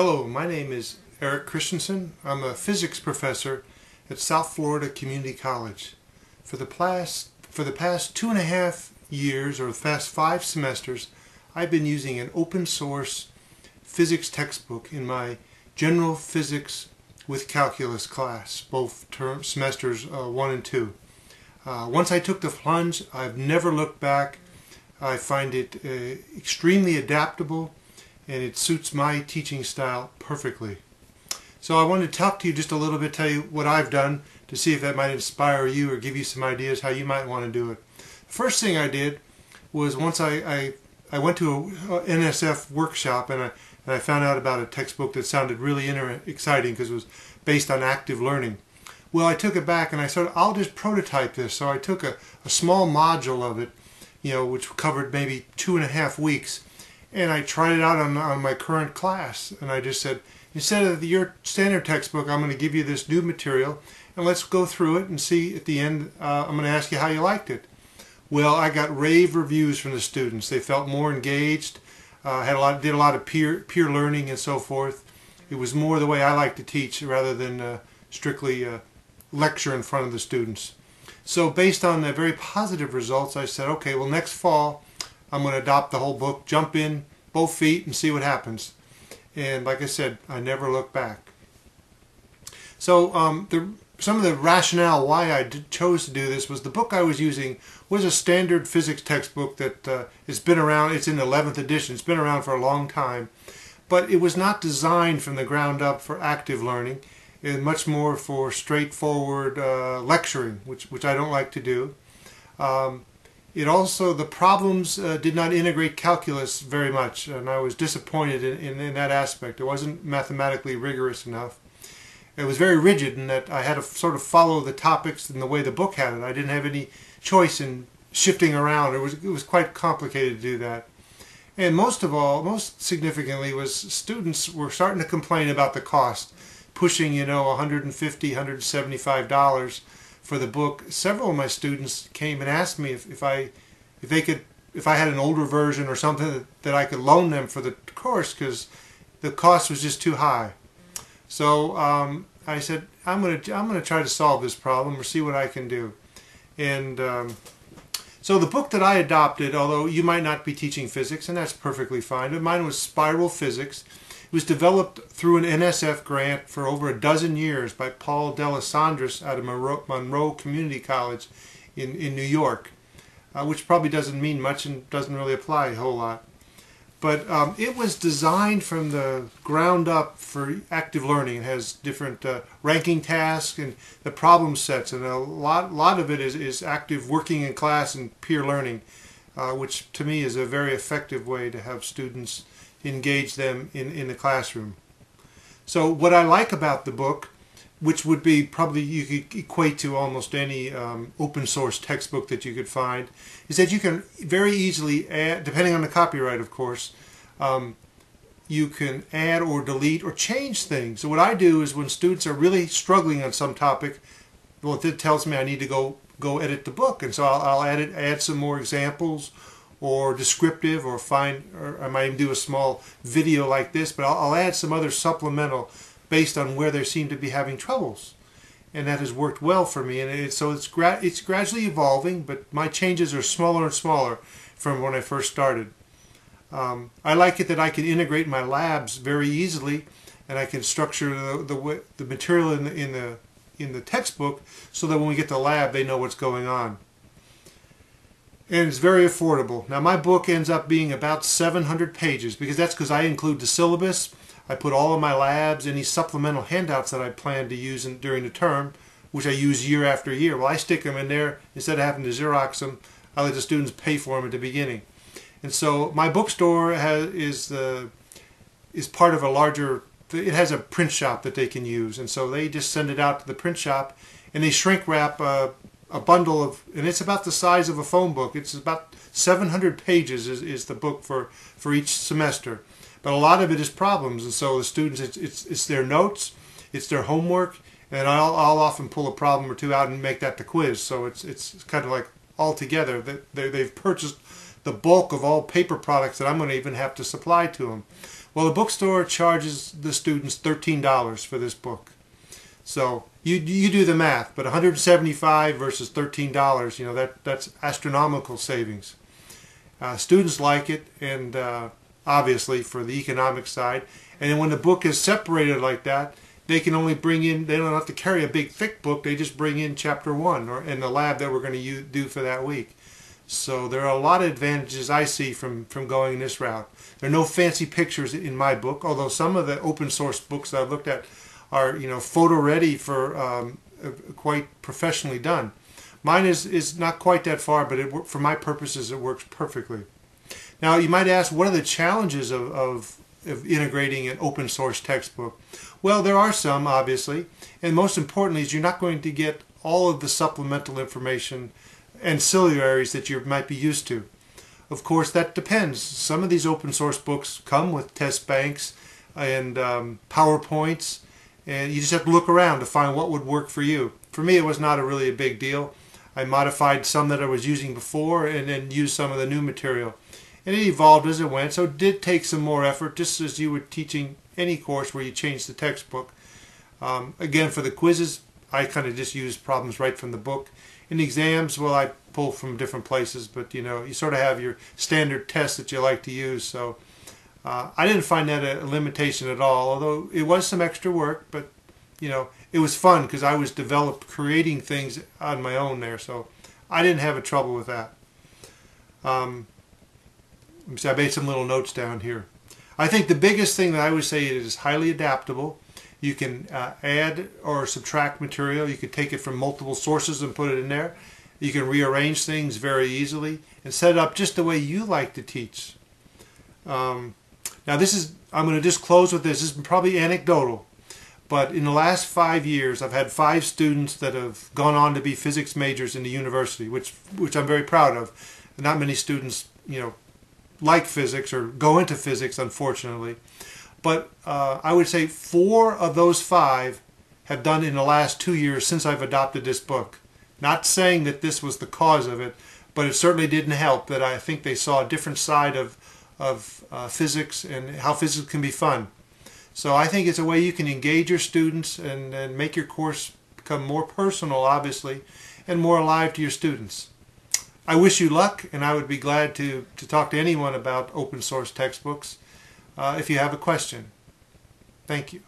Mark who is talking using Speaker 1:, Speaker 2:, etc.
Speaker 1: Hello, my name is Erik Christensen. I'm a physics professor at South Florida Community College. For the past, for the past two and a half years, or the past five semesters, I've been using an open source physics textbook in my general physics with calculus class, both term, semesters uh, one and two. Uh, once I took the plunge, I've never looked back. I find it uh, extremely adaptable and it suits my teaching style perfectly. So I wanted to talk to you just a little bit, tell you what I've done to see if that might inspire you or give you some ideas how you might want to do it. The first thing I did was once I, I, I went to a NSF workshop and I, and I found out about a textbook that sounded really exciting because it was based on active learning. Well, I took it back and I said, I'll just prototype this. So I took a, a small module of it, you know, which covered maybe two and a half weeks and I tried it out on, on my current class. And I just said, instead of your standard textbook, I'm going to give you this new material, and let's go through it and see at the end, uh, I'm going to ask you how you liked it. Well, I got rave reviews from the students. They felt more engaged, uh, had a lot, did a lot of peer peer learning and so forth. It was more the way I like to teach rather than uh, strictly uh, lecture in front of the students. So based on the very positive results, I said, okay, well next fall I'm going to adopt the whole book, jump in both feet and see what happens. And like I said, I never look back. So um, the, some of the rationale why I did, chose to do this was the book I was using was a standard physics textbook that uh, has been around. It's in the 11th edition. It's been around for a long time. But it was not designed from the ground up for active learning. It much more for straightforward uh, lecturing, which, which I don't like to do. Um, it also, the problems uh, did not integrate calculus very much, and I was disappointed in, in, in, that aspect. It wasn't mathematically rigorous enough. It was very rigid in that I had to sort of follow the topics in the way the book had it. I didn't have any choice in shifting around. It was, it was quite complicated to do that. And most of all, most significantly, was students were starting to complain about the cost, pushing, you know, 150 $175 for the book, several of my students came and asked me if, if I if they could if I had an older version or something that, that I could loan them for the course because the cost was just too high. So um, I said I'm gonna I'm gonna try to solve this problem or see what I can do. And um, so the book that I adopted, although you might not be teaching physics, and that's perfectly fine, but mine was Spiral Physics. It was developed through an NSF grant for over a dozen years by Paul D'Alessandris out of Monroe, Monroe Community College in, in New York, uh, which probably doesn't mean much and doesn't really apply a whole lot. But um, it was designed from the ground up for active learning. It has different uh, ranking tasks and the problem sets, and a lot, lot of it is, is active working in class and peer learning, uh, which to me is a very effective way to have students engage them in, in the classroom. So what I like about the book, which would be probably you could equate to almost any um, open source textbook that you could find, is that you can very easily add, depending on the copyright of course, um, you can add or delete or change things. So what I do is when students are really struggling on some topic, well, it tells me I need to go go edit the book, and so I'll, I'll add it, add some more examples, or descriptive or find or I might even do a small video like this but I'll, I'll, add some other supplemental based on where they seem to be having troubles. And that has worked well for me and it, so it's gra it's gradually evolving but my changes are smaller and smaller from when I first started. Um, I like it that I can integrate my labs very easily and I can structure the, the, the material in the, in the in the textbook so that when we get to lab they know what's going on and it's very affordable. Now my book ends up being about 700 pages because that's because I include the syllabus. I put all of my labs, any supplemental handouts that I plan to use in, during the term, which I use year after year. Well, I stick them in there instead of having to Xerox them. I let the students pay for them at the beginning. And so my bookstore has, is the is part of a larger. It has a print shop that they can use, and so they just send it out to the print shop, and they shrink wrap uh, a bundle of, and it's about the size of a phone book. It's about 700 pages is, is the book for, for each semester. But a lot of it is problems, and so the students, it's, it's, it's their notes, it's their homework, and I'll, I'll often pull a problem or two out and make that the quiz. So it's, it's kind of like all together. That They, they've purchased the bulk of all paper products that I'm going to even have to supply to them. Well, the bookstore charges the students $13 for this book. So you you do the math, but 175 versus $13, you know, that that's astronomical savings. Uh, students like it, and uh, obviously for the economic side. And then when the book is separated like that, they can only bring in, they don't have to carry a big thick book, they just bring in chapter one or in the lab that we're going to do for that week. So there are a lot of advantages I see from, from going this route. There are no fancy pictures in my book, although some of the open source books I've looked at are, you know, photo ready for um, uh, quite professionally done. Mine is, is not quite that far, but it, for my purposes, it works perfectly. Now, you might ask, what are the challenges of, of, of integrating an open source textbook? Well, there are some, obviously, and most importantly is you're not going to get all of the supplemental information ancillaries that you might be used to. Of course, that depends. Some of these open source books come with test banks and um, PowerPoints, and you just have to look around to find what would work for you. For me, it was not a really a big deal. I modified some that I was using before and then used some of the new material and it evolved as it went. So it did take some more effort, just as you were teaching any course where you change the textbook. Um, again, for the quizzes, I kind of just use problems right from the book. In exams, well, I pull from different places, but you know, you sort of have your standard tests that you like to use. So uh, I didn't find that a limitation at all, although it was some extra work, but you know, it was fun because I was developed creating things on my own there. So I didn't have a trouble with that. Um, I made some little notes down here. I think the biggest thing that I would say is highly adaptable. You can uh, add or subtract material. You can take it from multiple sources and put it in there. You can rearrange things very easily and set it up just the way you like to teach. Um, now this is, I'm going to just close with this. This is probably anecdotal, but in the last five years, I've had five students that have gone on to be physics majors in the university, which which I'm very proud of. Not many students, you know, like physics or go into physics, unfortunately. But uh, I would say four of those five have done in the last two years since I've adopted this book. Not saying that this was the cause of it, but it certainly didn't help that I think they saw a different side of, of uh, physics and how physics can be fun. So I think it's a way you can engage your students and, and make your course become more personal, obviously, and more alive to your students. I wish you luck, and I would be glad to, to talk to anyone about open source textbooks uh, if you have a question. Thank you.